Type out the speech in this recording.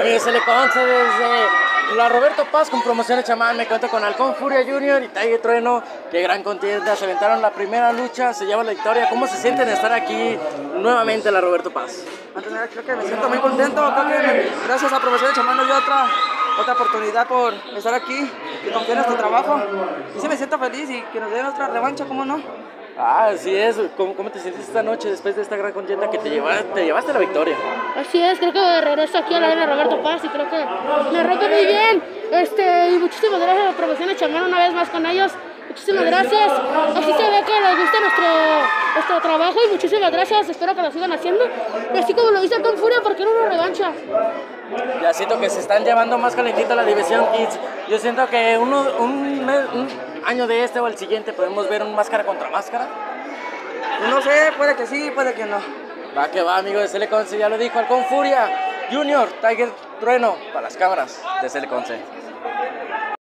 Amigos, se le conoce desde la Roberto Paz con promociones chamán. Me cuento con Halcón Furia Junior y Tiger Trueno. Qué gran contienda. Se aventaron la primera lucha, se lleva la victoria. ¿Cómo se sienten estar aquí nuevamente en la Roberto Paz? De nada, creo que me siento muy contento. Creo que me- gracias a promociones chamán nos otra, otra oportunidad por estar aquí y confiar en trabajo. Sí me siento feliz y que nos den otra revancha, ¿cómo no? Ah, así es. ¿Cómo, cómo te sientes esta noche después de esta gran contienda que te, lleva- te llevaste la victoria? Así es, creo que regreso aquí a la arena Roberto Paz y creo que me rompe muy bien. Este, y muchísimas gracias a la promoción de Chamán una vez más con ellos. Muchísimas gracias. Así se ve que les gusta nuestro, trabajo y muchísimas gracias. Espero que lo sigan haciendo. Y así como lo hice con Furia, porque era una revancha. Ya siento que se están llevando más calentita la división Kids. Yo siento que uno, un, mes- un año de este o el siguiente podemos ver un máscara contra máscara. No sé, puede que sí, puede que no. Va que va, amigo de Celeconce, ya lo dijo Halcón Furia Junior, Tiger Trueno, para las cámaras de Celeconce.